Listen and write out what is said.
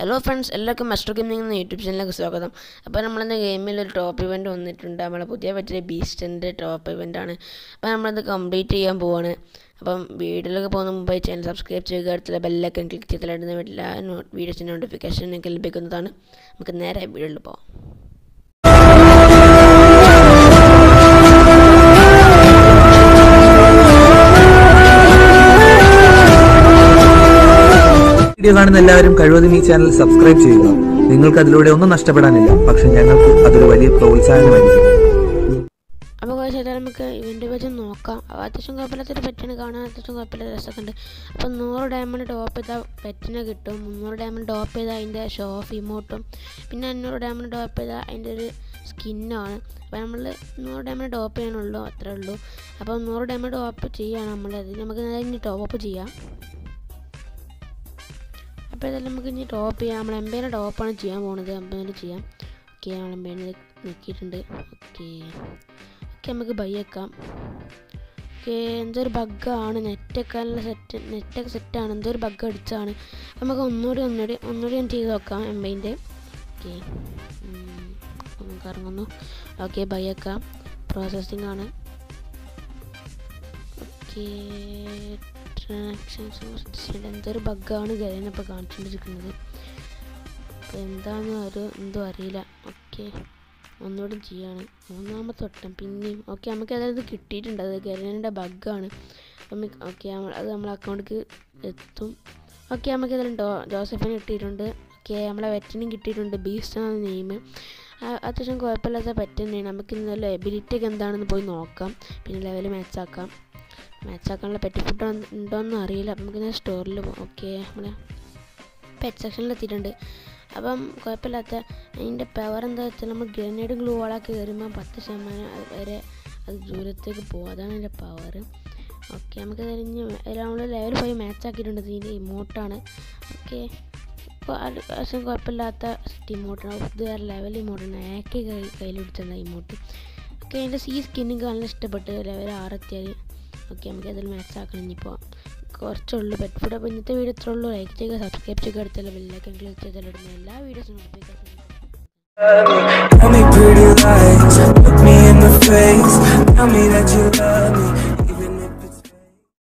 Hello friends എല്ലാവർക്കും master gaming എന്ന YouTube ചാനലിലേക്ക് സ്വാഗതം. അപ്പോൾ നമ്മളിന്ന് ഗെയിമിൽ ഒരു ടോപ്പ് ഇവന്റ് വന്നിട്ടുണ്ട്. നമ്മളെ പുതിയ പറ്റിയ ബീസ്റ്റിന്റെ ടോപ്പ് ഇവന്റ് ആണ്. അപ്പോൾ നമ്മളത് കംപ്ലീറ്റ് ചെയ്യാൻ പോവാണ്. അപ്പം വീഡിയോയിലൊക്കെ പോകുന്ന മുമ്പ് ചാനൽ സബ്സ്ക്രൈബ് ചെയ്യുക. അടുത്തുള്ള ബെല്ലൊക്കെ ക്ലിക്ക് എല്ലാ വീഡിയോസിന്റെ നോട്ടിഫിക്കേഷൻ നിങ്ങൾക്ക് ലഭിക്കുന്നതാണ്. നമുക്ക് നേരെ വീഡിയോയിൽ പോകാം വീഡിയോ കാണുന്ന എല്ലാവരും കഴിവതും ഈ ചാനൽ സബ്സ്ക്രൈബ് ചെയ്യുക നിങ്ങൾക്ക് അതിലൂടെ ഒന്നും നഷ്ടപ്പെടാനില്ല. പക്ഷെ ഞങ്ങൾക്ക് അതൊരു വലിയ പ്രോത്സാഹനമായിരിക്കും. അപ്പോൾ നമുക്ക് ഇവന്റെ വെച്ച് നോക്കാം. അത്യാവശ്യം കുഴപ്പമില്ലാത്തൊരു പെറ്റിനെ കാണാൻ അത്യാവശ്യം കുഴപ്പമില്ലാത്ത രസമൊക്കെ ഉണ്ട് അപ്പോൾ നൂറ് ഡയമണ്ട് ടോപ്പ് ചെയ്താൽ പെറ്റിനെ കിട്ടും. മുന്നൂറ് ഡയമണ്ട് ടോപ്പ് ചെയ്താൽ അതിന്റെ ഷോ ഓഫ് ഇമോട്ടും പിന്നെ അഞ്ഞൂറ് ഡയമണ്ട് ടോപ്പ് ചെയ്താൽ അതിന്റെ ഒരു സ്കിന്നാണ് അപ്പോൾ നമ്മൾ നൂറ് ഡയമണ്ട് ടോപ്പ് ചെയ്യാനുള്ളൂ. അത്രേ ഉള്ളൂ. അപ്പോൾ നൂറ് ഡയമണ്ട് ടോപ്പ് ചെയ്യുകയാണ് നമ്മളത് നമുക്ക് ഇനി ടോപ്പ് ചെയ്യാം. അപ്പോൾ ഇതെല്ലാം നമുക്ക് ഇനി ടോപ്പ് ചെയ്യാം. നമ്മൾ എംബേനെ ടോപ്പാണ് ചെയ്യാൻ പോകുന്നത് എംബേനെ ചെയ്യാം. ഓക്കെ നമ്മൾ എംബേനെ നോക്കിയിട്ടുണ്ട്. ഓക്കെ. ഓക്കെ നമുക്ക് ബൈ ആക്കാം ഓക്കെ എന്തൊരു ബഗ്ഗാണ് നെറ്റൊക്കെ നല്ല സെറ്റ് നെറ്റൊക്കെ സെറ്റാണ് എന്തൊരു ബഗ് അടിച്ചാണ് നമുക്ക് ഒന്നുകൂടി ഒന്നുകൂടി ഒന്നുകൂടി ഞാൻ ചെയ്ത് നോക്കാം എംബൈന്റെ. ഓക്കെ. നമുക്ക് ഇറങ്ങുന്നു. ഓക്കെ ബൈ ആക്കാം പ്രോസസ്സിംഗ് ആണ്. ഓക്കെ ട്രാൻസാക്ഷൻസ് എന്തൊരു ബഗ്ഗാണ് ഗരേനെ കാണിച്ചുകൊണ്ടിരിക്കുന്നത് അപ്പോൾ എന്താണെന്ന് ഒരു എന്തോ അറിയില്ല. ഓക്കെ. ഒന്നുകൂടെ ചെയ്യാണ്. മൂന്നാമത്തെ വട്ടം പിന്നെയും. ഓക്കെ നമുക്ക് അതായത് കിട്ടിയിട്ടുണ്ട്. അത് ഗരേന്റെ ബഗ്ഗാണ്. ഓക്കെ അത് നമ്മളെ അക്കൗണ്ടിലേക്ക് എത്തും. ഓക്കെ നമുക്ക് ഇതിലുണ്ടോ ജോസഫിന് കിട്ടിയിട്ടുണ്ട്. ഓക്കെ നമ്മളെ വെറ്റിനും കിട്ടിയിട്ടുണ്ട്. ബീസ്റ്റാണ് നെയിം. അത്യാവശ്യം കുഴപ്പമില്ലാത്ത പറ്റുന്നതാണ് നമുക്ക് ഇന്നലെ എബിലിറ്റി ഒക്കെ എന്താണെന്ന് പോയി നോക്കാം. പിന്നെ ലെവൽ മാച്ച് ആക്കാം. മാച്ച് ആക്കാനുള്ള പെറ്റ് ഫുഡ് ഉണ്ടോയെന്ന് അറിയില്ല. അപ്പം നമുക്ക് സ്റ്റോറിൽ പോകാം ഓക്കെ നമ്മളെ പെറ്റ് സെക്ഷനിൽ എത്തിയിട്ടുണ്ട്. അപ്പം കുഴപ്പമില്ലാത്ത അതിന്റെ പവർ എന്താ വെച്ചാൽ നമ്മൾ ഗ്രനേഡ് ഗ്ലൂ വാളാക്കി കയറുമ്പോൾ പത്ത് ശതമാനം വരെ അത് ദൂരത്തേക്ക് പോകും അതാണ് അതിന്റെ പവർ ഓക്കെ നമുക്ക് കഴിഞ്ഞ് നമ്മൾ ലെവൽ പോയി മാച്ച് ആക്കിയിട്ടുണ്ട്. ഇതിന്റെ ഇമോട്ടാണ് ഓക്കെ അത്യാവശ്യം കുഴപ്പമില്ലാത്ത ഇമോട്ടാണ് ഇത് വേറെ ലെവൽ ഇമോട്ടാണ് ആക്കി കൈ കയ്യിലെടുത്തുള്ള ഇമോട്ട് ഓക്കെ അതിന്റെ സി സ്കിന്നിങ് നല്ല ഇഷ്ടപ്പെട്ട് ലെവൽ ആറെത്തിയാൽ ഓക്കെ നമുക്ക് അതിൽ മാച്ച് ആക്കണം ഇനിയിപ്പോൾ കുറച്ചുള്ളൂ ബെറ്റ് ഫുഡ് അപ്പോൾ ഇന്നത്തെ വീഡിയോ ഇത്ര ഉള്ളൂ ലൈക്ക് ചെയ്യുക സബ്സ്ക്രൈബ് ചെയ്യുക അടുത്തുള്ള ബില്ലൊക്കെ ക്ലിക്ക് ചെയ്താൽ ഇടുന്ന എല്ലാ വീഡിയോസും Tell me pretty lies, look me in the face. Tell me that you love.